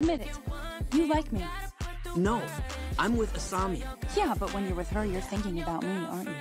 Admit it. You like me. No, I'm with Asami. Yeah, but when you're with her, you're thinking about me, aren't you?